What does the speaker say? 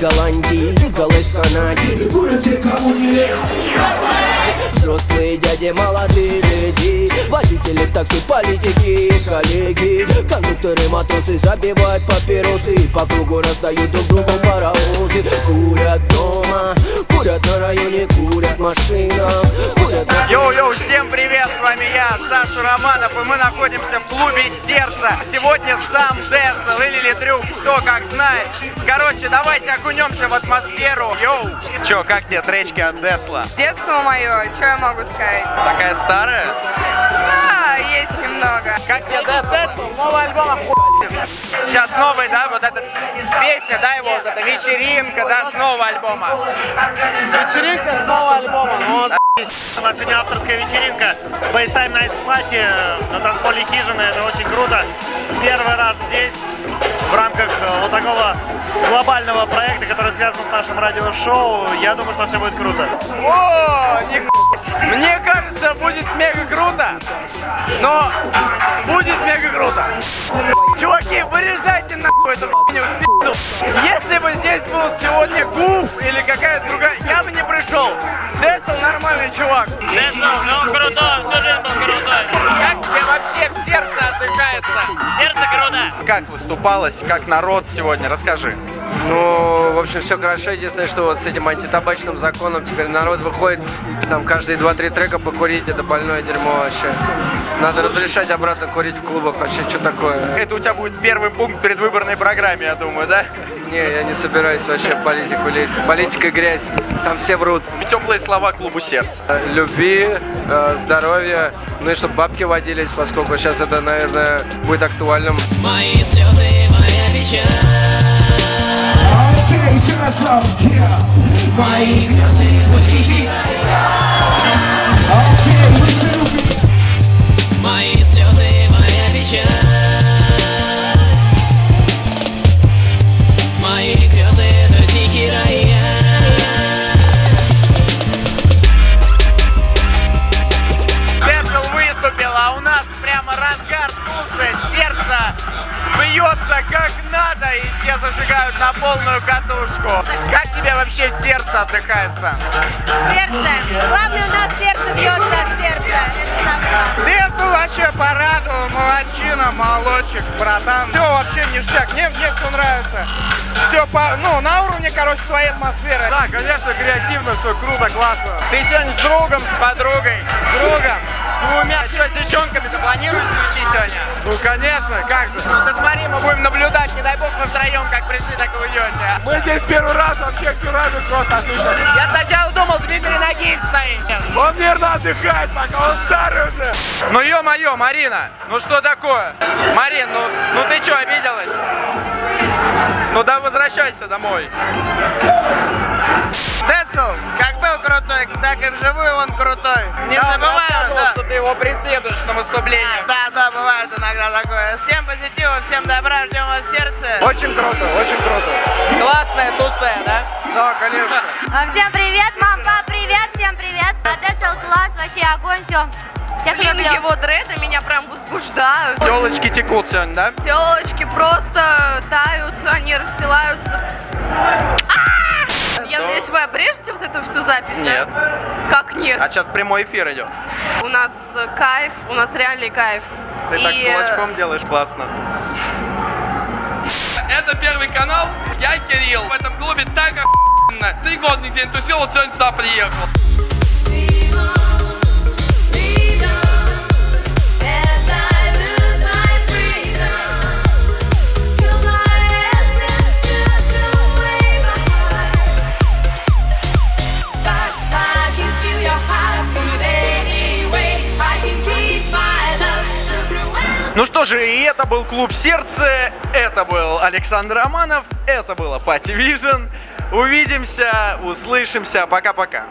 Голландии, лигалайз Канаде Буря те, кому не. Взрослые дяди, молодые в такси, политики, коллеги. Кондукторы, матросы забивают папиросы. По кругу раздают друг другу паровозы. Курят дома, курят на районе, курят в машинах Курят на... С вами я, Саша Романов, и мы находимся в клубе Сердца. Сегодня сам Децл или Литрюк, кто как знает. Короче, давайте окунемся в атмосферу. Yo! Чё, как тебе тречки от Децла? Детство мое, что я могу сказать? Такая старая? А, есть немного. Как тебе Децл? Новый альбом Сейчас новый, да, вот эта песня, да, его вот эта вечеринка, да, с нового альбома. Вечеринка с нового альбома, нас сегодня авторская вечеринка Bass Time Night Party на танцполе Хижины. Это очень круто. Первый раз здесь в рамках э, вот такого глобального проекта, который связан с нашим радиошоу. Я думаю, что все будет круто. О, нихуя. Мне кажется, будет мега круто. Но будет мега круто. Чуваки, выреждайте нахуй эту хуйню. Если бы здесь был сегодня Гуф или какая-то другая, нормальный чувак. Децл, ну крутой, всю жизнь был крутой. Как тебе вообще в сердце отдыхается? Сердце круто. Как выступалось, как народ сегодня? Расскажи. Ну, в общем, все хорошо. Единственное, что вот с этим антитабачным законом теперь народ выходит, там каждые 2-3 трека покурить, это больное дерьмо вообще. Надо разрешать обратно курить в клубах вообще, что такое? Это у тебя будет первый пункт в предвыборной программе, я думаю, да? Не, я не собираюсь вообще в политику лезть. Политика грязь, там все врут. Теплые слова клубу сердца. Э, Люби, э, здоровья, ну и чтобы бабки водились, поскольку сейчас это, наверное, будет актуальным. Мои слезы, моя печаль Окей, еще раз yeah. Мои грезы, мой зажигают на полную катушку. Как тебе вообще в сердце отдыхается? Сердце. Главное, у нас сердце бьется от сердца. Главное. Децл вообще порадовал, молодчина, молодчик, братан. Все вообще ништяк, мне, мне все нравится. Все, по, ну, на уровне, короче, своей атмосферы. Да, конечно, креативно, все круто, классно. Ты сегодня с другом, с подругой? С другом. С двумя. Что, с девчонками-то планируете уйти сегодня? Ну, конечно, как же. Ну, ты смотри, мы будем наблюдать, не дай бог вы втроем как пришли, так и уйдете. Мы здесь первый раз, вообще все нравится, просто отлично. Я сначала думал, Дмитрий Нагиев стоит. Он мирно отдыхает, пока он старый уже. Ну, ё-моё, Марина, ну что такое? Марин, ну, ну ты что, обиделась? Ну да возвращайся домой. Децл, как был крутой, так и вживую он крутой. Не забывай, да. что ты его преследуешь на выступлениях. Да, да, бывает иногда такое. Всем позитива, всем добра, ждем вас в сердце. Очень круто, очень круто. Классная тусе, да? Да, конечно. А, Всем привет, мам, пап, привет, всем привет. Децл класс, вообще огонь, все. Всех Блин, люблю. его дреды меня прям возбуждают. Телочки текут сегодня, да? Телочки просто тают, они расстилаются. А! Я надеюсь, вы обрежете вот эту всю запись, Нет. да? Как нет? А сейчас прямой эфир идет. У нас кайф, у нас реальный кайф. Ты И, так э, кулачком делаешь классно. Это первый канал, я Кирилл. В этом клубе так охуенно. Три года нигде не тусил, вот сегодня сюда приехал. Ну что же, и это был Клуб Сердце, это был Александр Романов, это было Party Vision. Увидимся, услышимся, пока-пока.